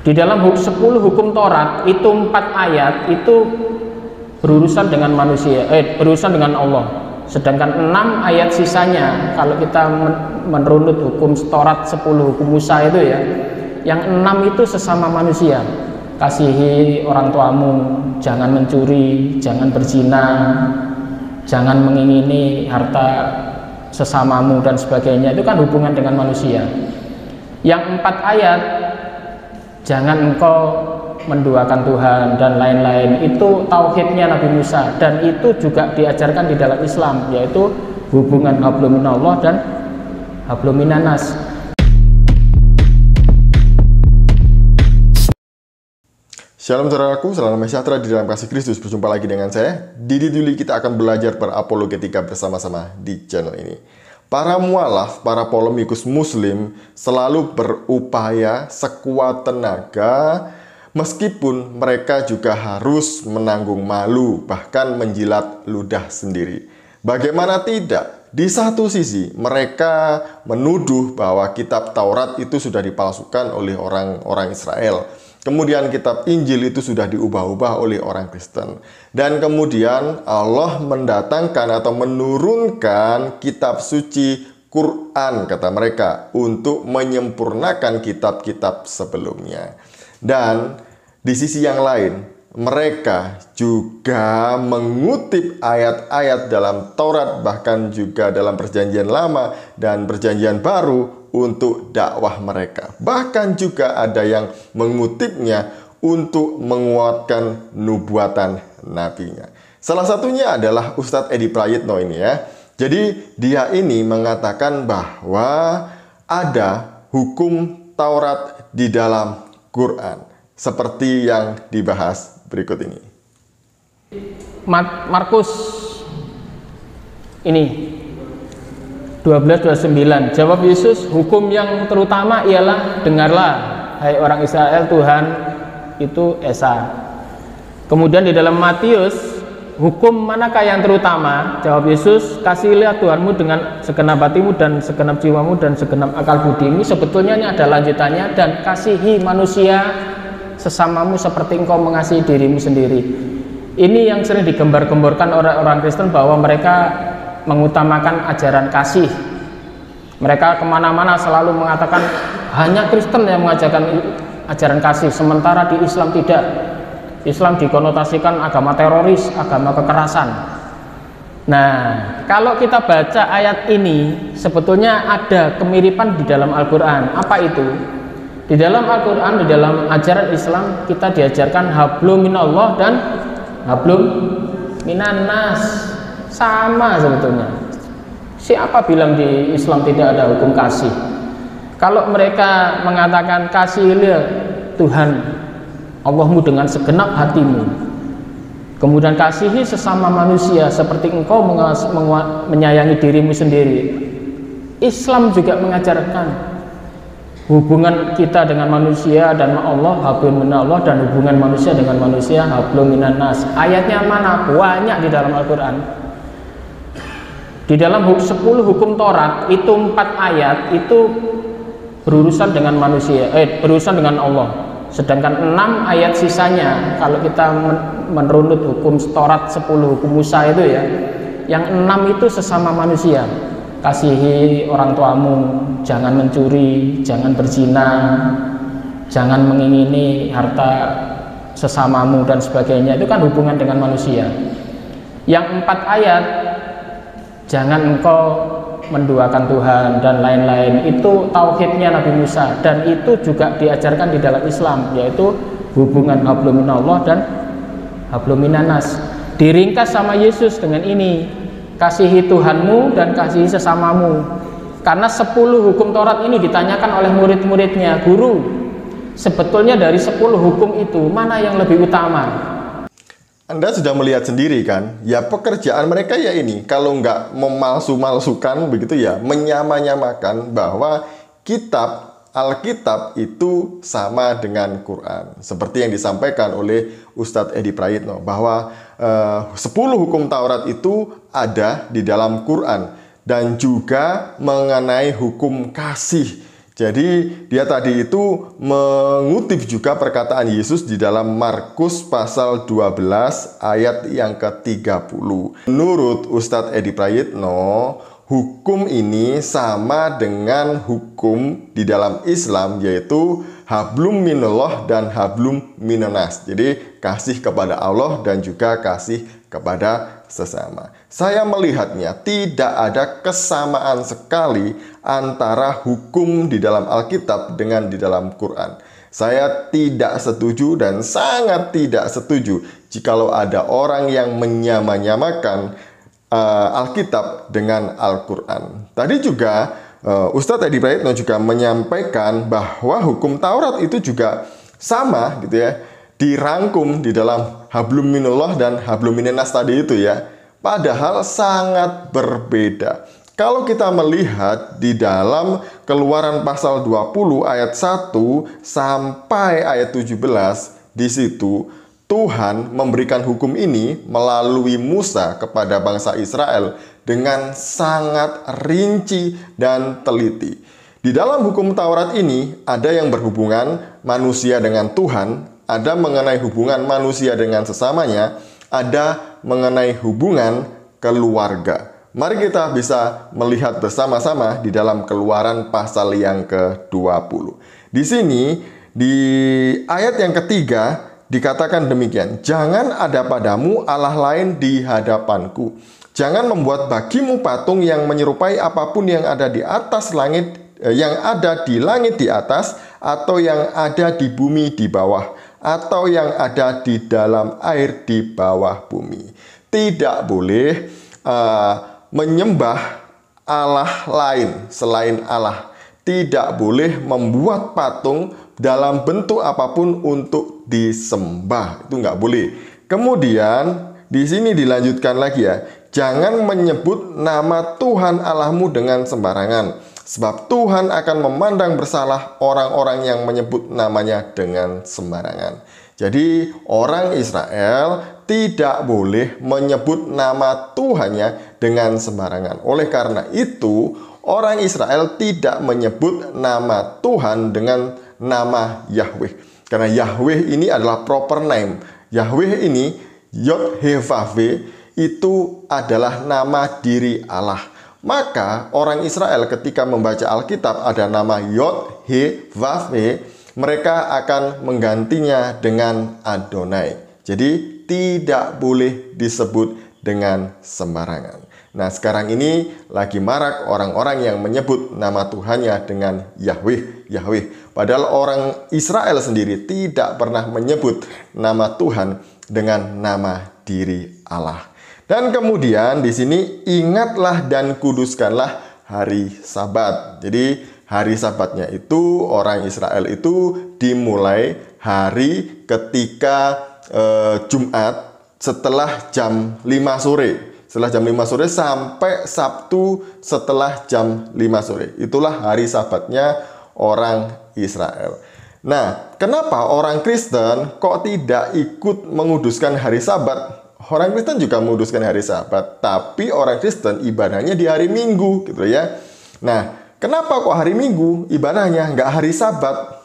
Di dalam 10 hukum Taurat itu empat ayat itu berurusan dengan manusia, eh berurusan dengan Allah. Sedangkan enam ayat sisanya kalau kita menurut hukum Taurat 10 hukum Musa itu ya, yang enam itu sesama manusia. Kasihi orang tuamu, jangan mencuri, jangan berzina, jangan mengingini harta sesamamu dan sebagainya. Itu kan hubungan dengan manusia. Yang empat ayat jangan engkau menduakan Tuhan dan lain-lain itu tauhidnya Nabi Musa dan itu juga diajarkan di dalam Islam yaitu hubungan habluminallah dan habluminanas Shalom saudaraku, salam sejahtera di dalam kasih Kristus. Berjumpa lagi dengan saya, Didi Duli. Kita akan belajar berapologetika bersama-sama di channel ini. Para mualaf, para polemikus muslim selalu berupaya sekuat tenaga meskipun mereka juga harus menanggung malu bahkan menjilat ludah sendiri. Bagaimana tidak? Di satu sisi, mereka menuduh bahwa kitab Taurat itu sudah dipalsukan oleh orang-orang Israel Kemudian kitab Injil itu sudah diubah-ubah oleh orang Kristen. Dan kemudian Allah mendatangkan atau menurunkan kitab suci Quran kata mereka untuk menyempurnakan kitab-kitab sebelumnya. Dan di sisi yang lain, mereka juga mengutip ayat-ayat dalam Taurat bahkan juga dalam perjanjian lama dan perjanjian baru untuk dakwah mereka. Bahkan juga ada yang mengutipnya untuk menguatkan nubuatan nabinya. Salah satunya adalah Ustadz Edi Prayitno ini ya. Jadi dia ini mengatakan bahwa ada hukum Taurat di dalam Quran. Seperti yang dibahas berikut ini. Markus ini 12:29 Jawab Yesus hukum yang terutama ialah dengarlah hai orang Israel Tuhan itu Esa. Kemudian di dalam Matius hukum manakah yang terutama? Jawab Yesus kasihlah Tuhanmu dengan segenap hatimu dan segenap jiwamu dan segenap akal budimu. Sebetulnya ini ada lanjutannya dan kasihi manusia sesamamu seperti engkau mengasihi dirimu sendiri. Ini yang sering digembar-gemborkan oleh orang Kristen bahwa mereka mengutamakan ajaran kasih. Mereka ke mana-mana selalu mengatakan hanya Kristen yang mengajarkan ajaran kasih sementara di Islam tidak. Islam dikonotasikan agama teroris agama kekerasan. Nah kalau kita baca ayat ini sebetulnya ada kemiripan di dalam Al-Quran. Apa itu? Di dalam Al-Quran, di dalam ajaran Islam kita diajarkan hablum minallah dan hablum minanas sama sebetulnya. Siapa bilang di Islam tidak ada hukum kasih? Kalau mereka mengatakan kasihlah Tuhan Allahmu dengan segenap hatimu. Kemudian kasihi sesama manusia seperti engkau menyayangi dirimu sendiri. Islam juga mengajarkan hubungan kita dengan manusia dan Allah hablum minallah dan hubungan manusia dengan manusia hablum minanas ayatnya mana? Banyak di dalam Al-Quran di dalam 10 hukum Taurat itu empat ayat itu berurusan dengan manusia, eh berurusan dengan Allah. Sedangkan enam ayat sisanya kalau kita menurut hukum Taurat 10 hukum Musa itu ya, yang enam itu sesama manusia. Kasihi orang tuamu, jangan mencuri, jangan berzina, jangan mengingini harta sesamamu dan sebagainya. Itu kan hubungan dengan manusia. Yang empat ayat jangan engkau menduakan Tuhan dan lain-lain. Itu tauhidnya Nabi Musa. Dan itu juga diajarkan di dalam Islam yaitu hubungan habluminallah dan habluminanas. Diringkas sama Yesus dengan ini kasihi Tuhanmu dan kasihi sesamamu. Karena 10 hukum Taurat ini ditanyakan oleh murid-muridnya guru sebetulnya dari 10 hukum itu mana yang lebih utama anda sudah melihat sendiri kan, ya pekerjaan mereka ya ini, kalau nggak memalsu-malsukan begitu ya, menyamanyamakan bahwa kitab Alkitab itu sama dengan Quran. Seperti yang disampaikan oleh Ustadz Edi Prayitno, bahwa eh, 10 hukum Taurat itu ada di dalam Quran. Dan juga mengenai hukum kasih. Jadi dia tadi itu mengutip juga perkataan Yesus di dalam Markus pasal 12 ayat yang ke-30. Menurut Ustadz Edi Prayitno, hukum ini sama dengan hukum di dalam Islam yaitu hablum minallah dan hablum minanas. Jadi kasih kepada Allah dan juga kasih kepada sesama. Saya melihatnya tidak ada kesamaan sekali antara hukum di dalam Alkitab dengan di dalam Quran. Saya tidak setuju dan sangat tidak setuju jikalau ada orang yang menyamanyamakan uh, Alkitab dengan Al-Quran. Tadi juga uh, Ustadz Edi Praetno juga menyampaikan bahwa hukum Taurat itu juga sama gitu ya dirangkum di dalam hablum minullah dan hablum minanas tadi itu ya. Padahal sangat berbeda. Kalau kita melihat di dalam Keluaran pasal 20 ayat 1 sampai ayat 17 di situ Tuhan memberikan hukum ini melalui Musa kepada bangsa Israel dengan sangat rinci dan teliti. Di dalam hukum Taurat ini ada yang berhubungan manusia dengan Tuhan, ada mengenai hubungan manusia dengan sesamanya, ada mengenai hubungan keluarga. Mari kita bisa melihat bersama-sama di dalam keluaran pasal yang ke-20. Di sini, di ayat yang ketiga, dikatakan demikian, Jangan ada padamu Allah lain di hadapanku. Jangan membuat bagimu patung yang menyerupai apa pun yang ada di atas langit, eh, yang ada di langit di atas, atau yang ada di bumi di bawah atau yang ada di dalam air di bawah bumi. Tidak boleh uh, menyembah Allah lain selain Allah. Tidak boleh membuat patung dalam bentuk apa pun untuk disembah. Itu nggak boleh. Kemudian di sini dilanjutkan lagi ya. Jangan menyebut nama Tuhan Allahmu dengan sembarangan Sebab Tuhan akan memandang bersalah orang-orang yang menyebut namanya dengan sembarangan. Jadi orang Israel tidak boleh menyebut nama Tuhannya dengan sembarangan. Oleh karena itu, orang Israel tidak menyebut nama Tuhan dengan nama Yahweh. Karena Yahweh ini adalah proper name. Yahweh ini Yod Hevave itu adalah nama diri Allah. Maka orang Israel ketika membaca Alkitab ada nama Yod, He, Vav, He, mereka akan menggantinya dengan Adonai. Jadi tidak boleh disebut dengan sembarangan. Nah sekarang ini lagi marak orang-orang yang menyebut nama Tuhannya dengan Yahweh, Yahweh. Padahal orang Israel sendiri tidak pernah menyebut nama Tuhan dengan nama diri Allah. Dan kemudian di sini ingatlah dan kuduskanlah hari Sabat. Jadi hari Sabatnya itu orang Israel itu dimulai hari ketika eh, Jumat setelah jam 5 sore. Setelah jam 5 sore sampai Sabtu setelah jam 5 sore. Itulah hari Sabatnya orang Israel. Nah, kenapa orang Kristen kok tidak ikut menguduskan hari Sabat? Orang Kristen juga menguduskan hari Sabat, tapi orang Kristen ibadahnya di hari Minggu, gitu ya. Nah, kenapa kok hari Minggu ibadahnya nggak hari Sabat?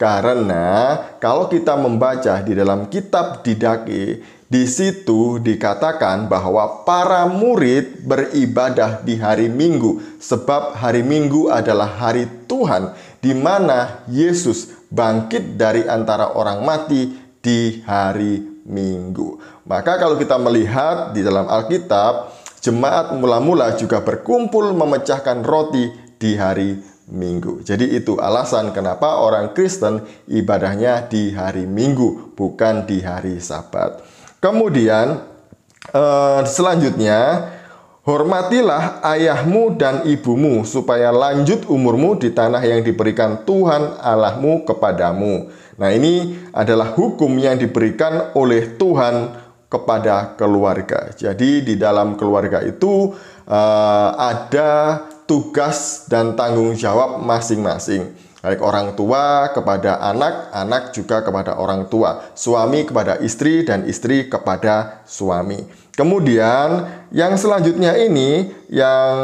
Karena kalau kita membaca di dalam kitab Didake, di situ dikatakan bahwa para murid beribadah di hari Minggu, sebab hari Minggu adalah hari Tuhan, di mana Yesus bangkit dari antara orang mati di hari Minggu. Maka kalau kita melihat di dalam Alkitab, jemaat mula-mula juga berkumpul memecahkan roti di hari Minggu. Jadi itu alasan kenapa orang Kristen ibadahnya di hari Minggu, bukan di hari Sabat. Kemudian eh, selanjutnya Hormatilah ayahmu dan ibumu supaya lanjut umurmu di tanah yang diberikan Tuhan Allahmu kepadamu. Nah, ini adalah hukum yang diberikan oleh Tuhan kepada keluarga. Jadi, di dalam keluarga itu uh, ada tugas dan tanggung jawab masing-masing. Baik orang tua kepada anak, anak juga kepada orang tua, suami kepada istri dan istri kepada suami. Kemudian yang selanjutnya ini yang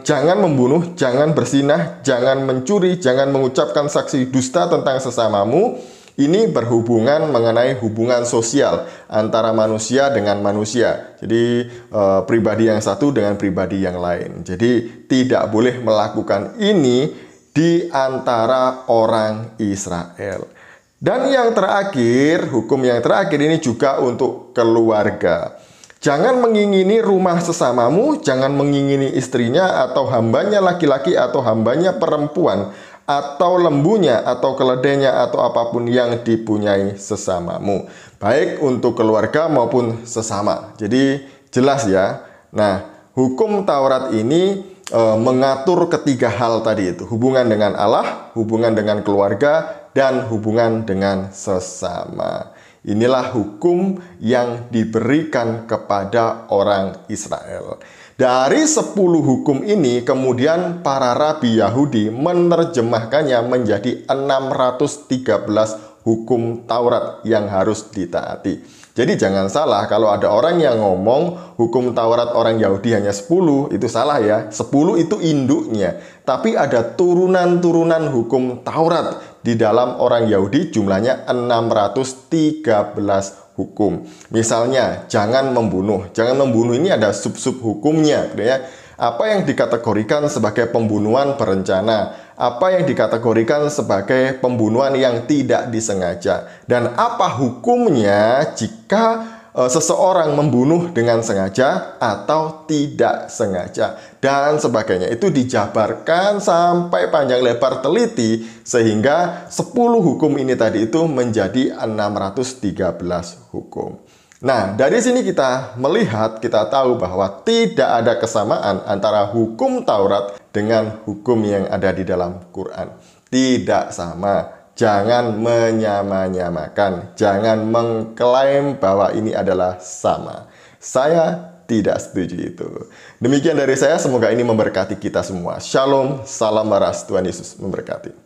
jangan membunuh, jangan bersinah, jangan mencuri, jangan mengucapkan saksi dusta tentang sesamamu. Ini berhubungan mengenai hubungan sosial antara manusia dengan manusia. Jadi e, pribadi yang satu dengan pribadi yang lain. Jadi tidak boleh melakukan ini di antara orang Israel. Dan yang terakhir, hukum yang terakhir ini juga untuk keluarga. Jangan mengingini rumah sesamamu, jangan mengingini istrinya atau hambanya laki-laki atau hambanya perempuan atau lembunya atau keledainya atau apa pun yang dipunyai sesamamu baik untuk keluarga maupun sesama jadi jelas ya nah hukum Taurat ini e, mengatur ketiga hal tadi itu. Hubungan dengan Allah hubungan dengan keluarga dan hubungan dengan sesama. Inilah hukum yang diberikan kepada orang Israel. Dari 10 hukum ini kemudian para rabi Yahudi menerjemahkannya menjadi 613 hukum Taurat yang harus ditaati. Jadi jangan salah kalau ada orang yang ngomong hukum Taurat orang Yahudi hanya 10, itu salah ya. 10 itu induknya. Tapi ada turunan-turunan hukum Taurat di dalam orang Yahudi jumlahnya 613 hukum. Misalnya, jangan membunuh. Jangan membunuh ini ada sub-sub hukumnya, gitu ya. Apa yang dikategorikan sebagai pembunuhan berencana? Apa yang dikategorikan sebagai pembunuhan yang tidak disengaja? Dan apa hukumnya jika uh, seseorang membunuh dengan sengaja atau tidak sengaja dan sebagainya. Itu dijabarkan sampai panjang lebar teliti sehingga 10 hukum ini tadi itu menjadi 613 hukum. Nah, dari sini kita melihat, kita tahu bahwa tidak ada kesamaan antara hukum Taurat dengan hukum yang ada di dalam Quran. Tidak sama. Jangan menyamanyamakan, jangan mengklaim bahwa ini adalah sama. Saya tidak setuju itu. Demikian dari saya, semoga ini memberkati kita semua. Shalom, salam waras, Tuhan Yesus memberkati.